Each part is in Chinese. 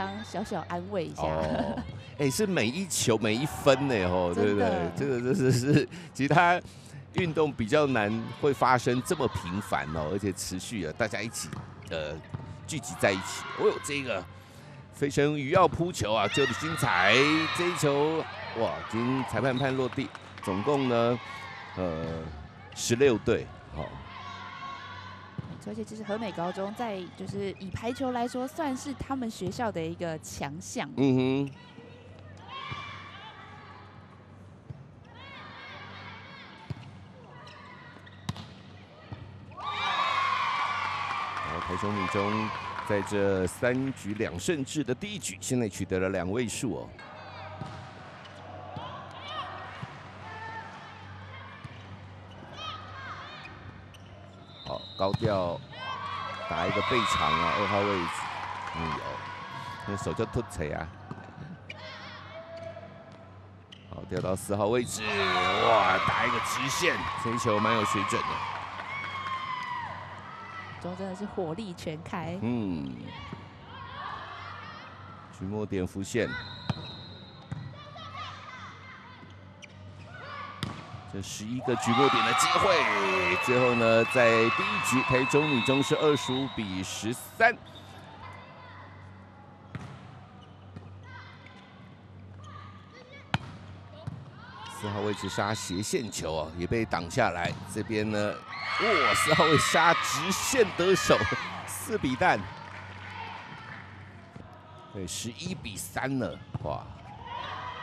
相小小安慰一下。哦，哎，是每一球每一分呢，哦，对不对？这个就是是其他运动比较难会发生这么频繁哦，而且持续啊，大家一起呃聚集在一起。哦呦，这个飞成鱼要扑球啊，救的精彩！这一球哇，经裁判判落地，总共呢呃十六队，好。而且其实和美高中在就是以排球来说，算是他们学校的一个强项。嗯哼。然后台中女中在这三局两胜制的第一局，现在取得了两位数哦。高调打一个背长啊，二号位置，嗯有，那手就突锤啊，好调到四号位置，哇，打一个直线，这一球蛮有水准的，中真的是火力全开，嗯，局末点浮现。这十一个局末点的机会，最后呢，在第一局台中女中是二十五比十三。四号位置杀斜线球啊，也被挡下来。这边呢，哇，四号位杀直线得手，四比蛋。对，十一比三了，哇。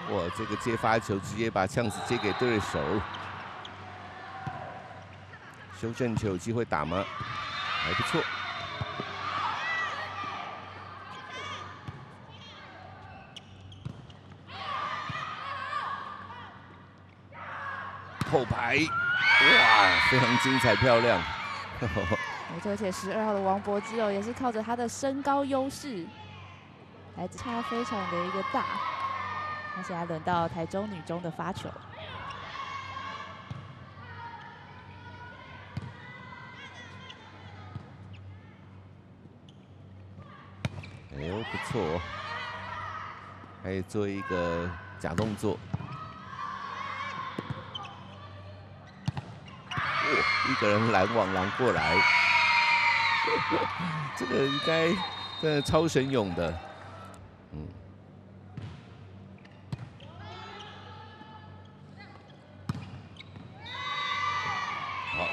哇，这个接发球直接把枪子接给对手，修正球有机会打吗？还不错。后排，哇，非常精彩漂亮。没错，而且十二号的王博基哦，也是靠着他的身高优势，来差非常的一个大。那现在轮到台中女中的发球，哎呦不错，可以做一个假动作，哦，一个人拦网拦过来，这个应该真的超神勇的，嗯。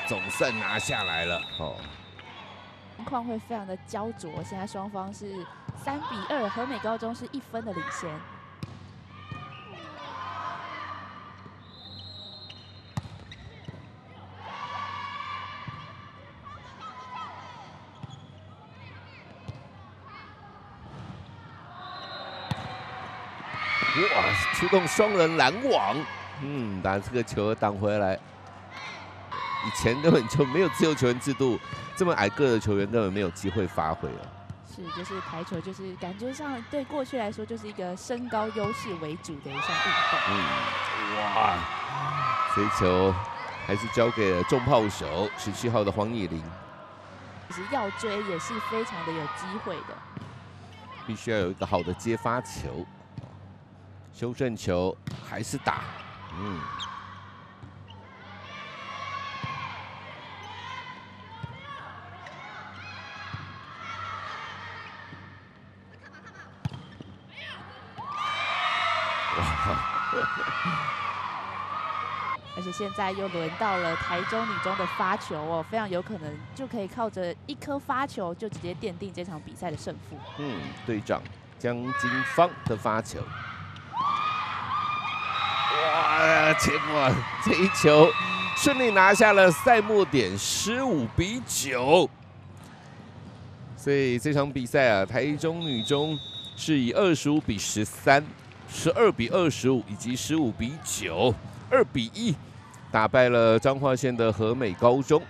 总算拿下来了哦，情况会非常的焦灼。现在双方是三比二，和美高中是一分的领先。哇！出动双人拦网，嗯，把这个球挡回来。以前根本就没有自由球员制度，这么矮个的球员根本没有机会发挥了。是，就是排球，就是感觉上对过去来说就是一个身高优势为主的一项运动。嗯，哇，这球还是交给了重炮手十七号的黄以玲。其实要追也是非常的有机会的。必须要有一个好的接发球，修正球还是打，嗯。而且现在又轮到了台中女中的发球哦，非常有可能就可以靠着一颗发球就直接奠定这场比赛的胜负。嗯，队长江金芳的发球，哇，结果这一球顺利拿下了赛末点，十五比九。所以这场比赛啊，台中女中是以二十五比十三。十二比二十五，以及十五比九，二比一，打败了彰化县的和美高中。